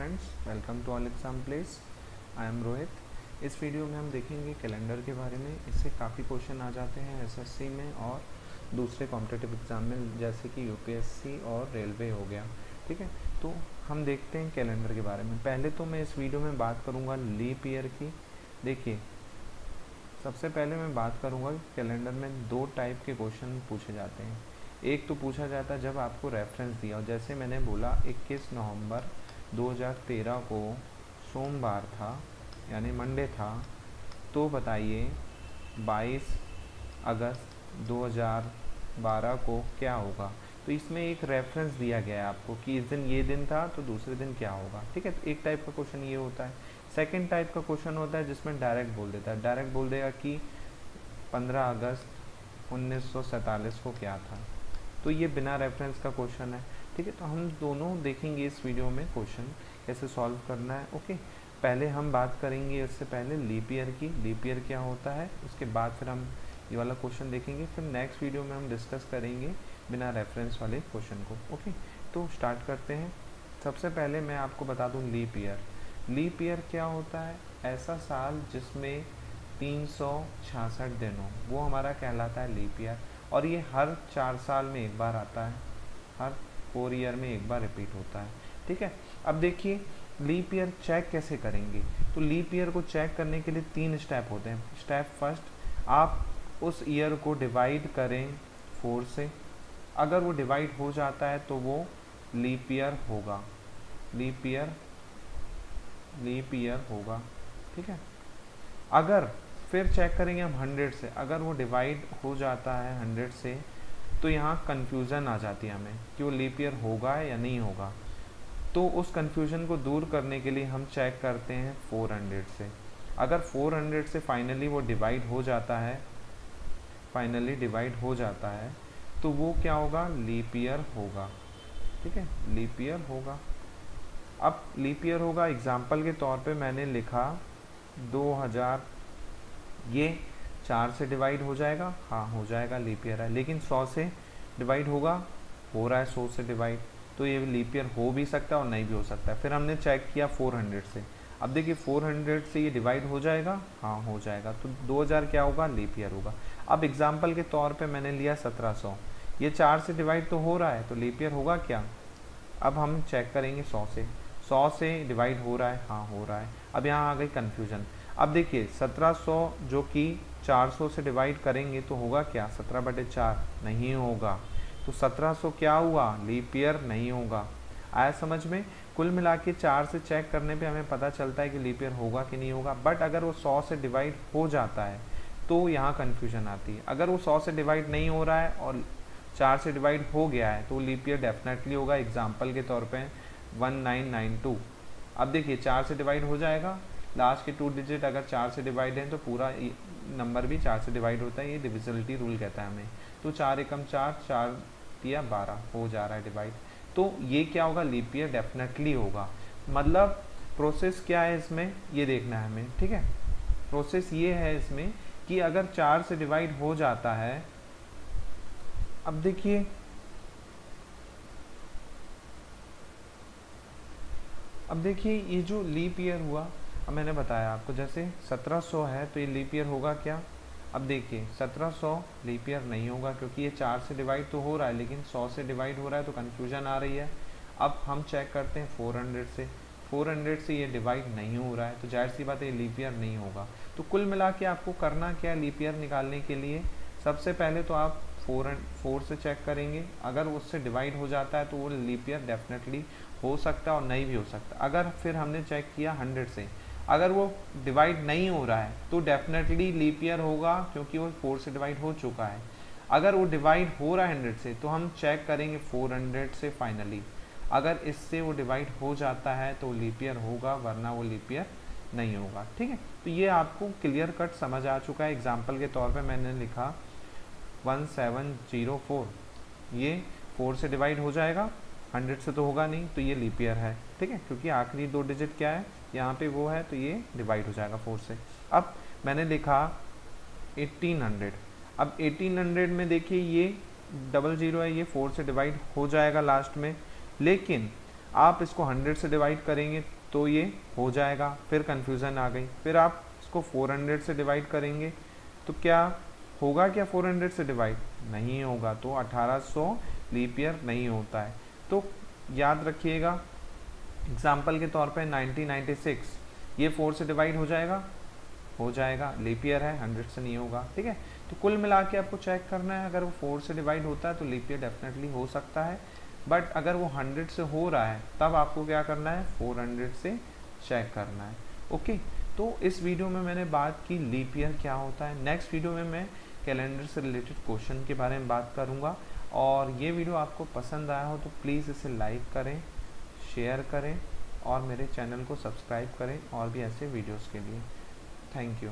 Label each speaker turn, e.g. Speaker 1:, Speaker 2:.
Speaker 1: Friends welcome to all Exam Place I am Rohit इस video में हम देखेंगे कैलेंडर के बारे में। इससे काफ़ी क्वेश्चन आ जाते हैं एसएससी में और दूसरे कॉम्पिटेटिव एग्ज़ाम में, जैसे कि यूपीएससी और रेलवे हो गया। ठीक है? तो हम देखते हैं कैलेंडर के बारे में। पहले तो मैं इस वीडियो में बात करूँगा लीप ईयर की। देखिए, सबसे पहले मैं बात करूँगा कैलेंडर में दो टाइप के क्वेश्चन पूछे जाते हैं। एक तो पूछा जाता है जब आपको रेफरेंस दिया और जैसे मैंने बोला 21 नवंबर 2013 को सोमवार था, यानी मंडे था तो बताइए 22 अगस्त 2012 को क्या होगा? तो इसमें एक रेफरेंस दिया गया है आपको कि इस दिन ये दिन था तो दूसरे दिन क्या होगा? ठीक है तो एक टाइप का क्वेश्चन ये होता है। सेकेंड टाइप का क्वेश्चन होता है जिसमें डायरेक्ट बोल देता है। डायरेक्ट बोल देगा कि 15 अगस्त उन्नीस को क्या था? तो ये बिना रेफरेंस का क्वेश्चन है। ठीक है तो हम दोनों देखेंगे इस वीडियो में क्वेश्चन कैसे सॉल्व करना है ओके पहले हम बात करेंगे इससे पहले लीप ईयर की। लीप ईयर क्या होता है, उसके बाद फिर हम ये वाला क्वेश्चन देखेंगे, फिर नेक्स्ट वीडियो में हम डिस्कस करेंगे बिना रेफरेंस वाले क्वेश्चन को ओके तो स्टार्ट करते हैं। सबसे पहले मैं आपको बता दूँ लीप ईयर लीप ईयर क्या होता है? ऐसा साल जिसमें तीन सौ छियासठ दिन हो। वो हमारा कहलाता है लीप ईयर और ये हर चार साल में एक बार आता है। हर फोर ईयर में एक बार रिपीट होता है। ठीक है? अब देखिए लीप ईयर चेक कैसे करेंगे? तो लीप ईयर को चेक करने के लिए तीन स्टेप होते हैं। स्टेप फ़र्स्ट आप उस ईयर को डिवाइड करें फोर से। अगर वो डिवाइड हो जाता है तो वो लीप ईयर होगा। लीप ईयर लीप ईयर होगा। ठीक है? अगर, फिर चेक करेंगे हम हंड्रेड से। अगर वो डिवाइड हो जाता है हंड्रेड से तो यहाँ कन्फ्यूज़न आ जाती है हमें कि वो लीप ईयर होगा या नहीं होगा। तो उस कन्फ्यूज़न को दूर करने के लिए हम चेक करते हैं 400 से। अगर 400 से फाइनली वो डिवाइड हो जाता है फाइनली डिवाइड हो जाता है तो वो क्या होगा? लीप ईयर होगा। ठीक है? लीप ईयर होगा। अब लीप ईयर होगा। एग्ज़ाम्पल के तौर पे मैंने लिखा 2000 ये चार से डिवाइड हो जाएगा। हाँ हो जाएगा लीप ईयर है। लेकिन सौ से डिवाइड होगा, हो रहा है सौ से डिवाइड तो ये लीप ईयर हो भी सकता है और नहीं भी हो सकता है। फिर हमने चेक किया 400 से। अब देखिए 400 से ये डिवाइड हो जाएगा। हाँ हो जाएगा। तो 2000 क्या होगा? लीप ईयर होगा। अब एग्ज़ाम्पल के तौर पे मैंने लिया 1700 ये चार से डिवाइड तो हो रहा है। तो लीप ईयर होगा क्या? अब हम चेक करेंगे 100 से। 100 से डिवाइड हो रहा है। हाँ हो रहा है। अब यहाँ आ गई कन्फ्यूज़न अब देखिए 1700 जो कि 400 से डिवाइड करेंगे तो होगा क्या? 17 बटे चार नहीं होगा। तो 1700 क्या हुआ? लीप ईयर नहीं होगा। आया समझ में? कुल मिला के चार से चेक करने पे हमें पता चलता है कि लीप ईयर होगा कि नहीं होगा। बट अगर वो 100 से डिवाइड हो जाता है तो यहाँ कन्फ्यूज़न आती है। अगर वो 100 से डिवाइड नहीं हो रहा है और चार से डिवाइड हो गया है तो लीप ईयर डेफिनेटली होगा। एग्ज़ाम्पल के तौर पर वन अब देखिए, चार से डिवाइड हो जाएगा लास्ट के टू डिजिट अगर चार से डिवाइड है तो पूरा नंबर भी चार से डिवाइड होता है, ये डिविजिबिलिटी रूल कहता है हमें। तो चार एकम चार चार या बारह, हो जा रहा है डिवाइड तो ये क्या होगा? लीप ईयर डेफिनेटली होगा। मतलब प्रोसेस क्या है इसमें? ये देखना है हमें, ठीक है? प्रोसेस ये है इसमें कि अगर चार से डिवाइड हो जाता है, अब देखिए अब देखिए ये जो लीप ईयर हुआ मैंने बताया आपको, जैसे 1700 है तो ये लीप ईयर होगा क्या? अब देखिए 1700 लीप ईयर नहीं होगा क्योंकि ये चार से डिवाइड तो हो रहा है, लेकिन 100 से डिवाइड हो रहा है तो कन्फ्यूज़न आ रही है। अब हम चेक करते हैं 400 से। 400 से ये डिवाइड नहीं हो रहा है तो ज़ाहिर सी बात है ये लीप ईयर नहीं होगा। तो कुल मिला के आपको करना क्या है लीप ईयर निकालने के लिए? सबसे पहले तो आप फोर फोर से चेक करेंगे। अगर उससे डिवाइड हो जाता है तो वो लीप ईयर डेफिनेटली हो सकता है और नहीं भी हो सकता। अगर फिर हमने चेक किया हंड्रेड से अगर वो डिवाइड नहीं हो रहा है तो डेफिनेटली लीप ईयर होगा क्योंकि वो फोर से डिवाइड हो चुका है। अगर वो डिवाइड हो रहा है हंड्रेड से तो हम चेक करेंगे फोर हंड्रेड से फाइनली अगर इससे वो डिवाइड हो जाता है तो लीप ईयर होगा, वरना वो लीप ईयर नहीं होगा। ठीक है? तो ये आपको क्लियर कट समझ आ चुका है। एग्ज़ाम्पल के तौर पर मैंने लिखा वन सेवन ज़ीरो फोर ये फोर से डिवाइड हो जाएगा हंड्रेड से तो होगा नहीं तो ये लीप ईयर है। ठीक है? क्योंकि आखिरी दो डिजिट क्या है? यहाँ पे वो है तो ये डिवाइड हो जाएगा फोर से। अब मैंने लिखा 1800 अब 1800 में देखिए ये डबल ज़ीरो है, ये फोर से डिवाइड हो जाएगा लास्ट में। लेकिन आप इसको हंड्रेड से डिवाइड करेंगे तो ये हो जाएगा। फिर कन्फ्यूज़न आ गई। फिर आप इसको फोर हंड्रेड से डिवाइड करेंगे तो क्या होगा क्या फोर हंड्रेड से डिवाइड नहीं होगा। तो अठारह सौ लीप ईयर नहीं होता है। तो याद रखिएगा एग्ज़ाम्पल के तौर पे 1996 ये फोर से डिवाइड हो जाएगा हो जाएगा लीप ईयर है हंड्रेड से नहीं होगा, ठीक है? तो कुल मिला के आपको चेक करना है, अगर वो फोर से डिवाइड होता है तो लीप ईयर डेफिनेटली हो सकता है बट अगर वो हंड्रेड से हो रहा है, तब आपको क्या करना है? फोर हंड्रेड से चेक करना है ओके तो इस वीडियो में मैंने बात की लीप ईयर क्या होता है। नेक्स्ट वीडियो में मैं कैलेंडर से रिलेटेड क्वेश्चन के बारे में बात करूँगा, और ये वीडियो आपको पसंद आया हो तो प्लीज़ इसे लाइक करें शेयर करें और मेरे चैनल को सब्सक्राइब करें और भी ऐसे वीडियोस के लिए। Thank you